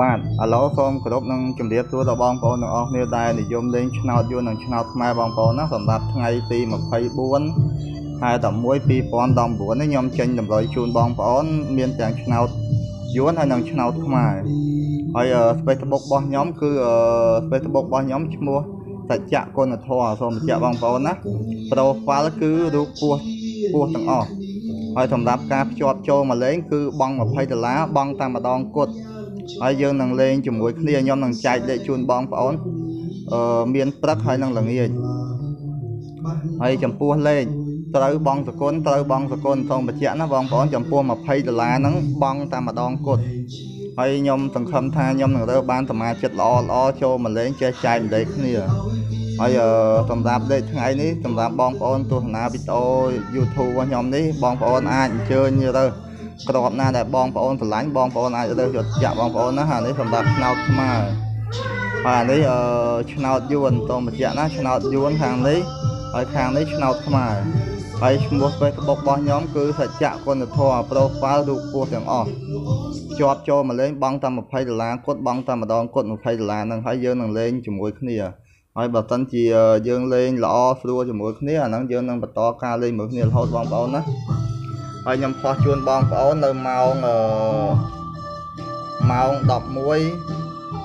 បាទឥឡូវសូមគោរពនឹងជម្រាបសួរដល់បងប្អូនទាំងអស់គ្នាដែលនិយមលេងឆ្នោតយួននិងឆ្នោតខ្មែរបងប្អូនណាសម្រាប់ថ្ងៃទី24ខែ11 2019នេះខ្ញុំចេញតម្រុយជូនបងប្អូន មានទាំងឆ្នោតយួនហើយនិងឆ្នោតខ្មែរហើយ Facebook របស់ខ្ញុំគឺ Facebook របស់ខ្ញុំឈ្មោះសច្ចៈគុណធម៌សូមបញ្ជាក់បងប្អូនណា profile គឺរូបពស់ពស់ទាំងអស់ហើយសម្រាប់ការភ្ជាប់ចូលមកលេងគឺបង់20ដុល្លារបង់តែម្ដងគត់ ហើយយើងនឹងលេងជាមួយគ្នាខ្ញុំនឹងចែកលេខជូនបងប្អូនអឺមានព្រឹកហើយនឹងល្ងាចហើយចំពោះលេខត្រូវបងសគុណត្រូវបងសគុណសូមបញ្ជាក់ណាបងប្អូនចំពោះ20ដុល្លារហ្នឹងបង់តែម្ដងគត់ហើយខ្ញុំសង្ឃឹមថាខ្ញុំនឹងរើបានសមាជិកល្អល្អចូលមកលេងចេះចែកម្លែកគ្នាហើយសម្រាប់លេខថ្ងៃនេះសម្រាប់បងប្អូនទស្សនាវីដេអូ YouTube របស់ខ្ញុំនេះបងប្អូនអាចអញ្ជើញរើស ក្របណាដែលបងប្អូនស្រឡាញ់បងប្អូនអាចរើសយកចាក់បងប្អូនណាហានេះសម្រាប់ឆ្នោតខ្មែរហើយអានេះអឺឆ្នោតយួនតោះបញ្ជាក់ណាឆ្នោតយួនខាងនេះហើយខាងនេះឆ្នោតខ្មែរហើយឈ្មោះ Facebook របស់ខ្ញុំគឺសច្ចៈគុណធម៌ profile រូបពស់ទាំងអស់ជាប់ចូលមកលេងបង់តែ20ដុល្លារគាត់បង់តែម្ដងគាត់20ដុល្លារហ្នឹងហើយយើងនឹងលេងជាមួយគ្នាហើយបើសិនជាយើងលេងល្អស្រួលជាមួយគ្នាអាហ្នឹងយើងនឹងបន្តការលេងមួយគ្នារហូតបងប្អូនណា ហើយខ្ញុំខុសជូនបងប្អូននៅម៉ោងអឺម៉ោង11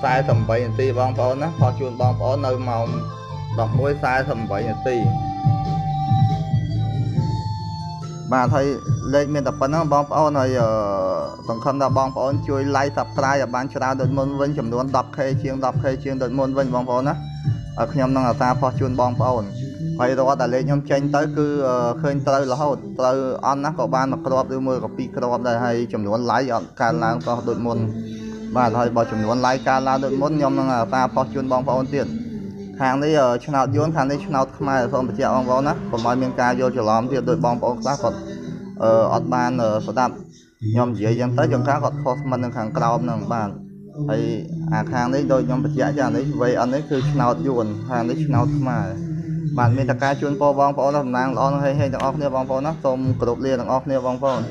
48នាទីបងប្អូនណាខុសជូនបងប្អូននៅម៉ោង11:48នាទីបាទហើយលេខមានតែប៉ុណ្្នឹងបងប្អូនហើយសង្ឃឹមថាបងប្អូនជួយ like subscribe ឲ្យបានច្រើនដូចមុនវិញចំនួន 10k ជាង 10k ជាងដូចមុនវិញបងប្អូនណាហើយខ្ញុំនឹងអាសាផុសជូនបងប្អូន ហើយរាល់តែលេខខ្ញុំចេញទៅគឺឃើញត្រូវរហូតត្រូវអន់ណាក៏បានមួយគ្រាប់ឬមួយក៏ពីរគ្រាប់ដែរហើយចំនួន like អត់កើនឡើងសោះដូចមុនបាទហើយបើចំនួន like កើនឡើងដូចមុនខ្ញុំនឹងអាសាផុសជូនបងប្អូនទៀតខាងនេះឆ្នោតយួនខាងនេះឆ្នោតខ្មែរសូមបញ្ជាក់បងប្អូនណាកុំឲ្យមានការយល់ច្រឡំទៀតដោយបងប្អូនខ្លះគាត់អត់បានស្ដាប់ខ្ញុំនិយាយយ៉ាងទៅចង្ការគាត់ខុសមិននឹងខាងក្រោមនឹងបានហើយអាខាងនេះដូចខ្ញុំបញ្ជាក់យ៉ាងនេះវ័យអត់នេះគឺឆ្នោតយួនខាងនេះឆ្នោតខ្មែរ បាទមានតការជូនពរបងប្អូនតំណាងល្អនឹងហេហេទាំងអស់គ្នាបងប្អូនណាសូមគោរពលាទាំងអស់គ្នាបងប្អូន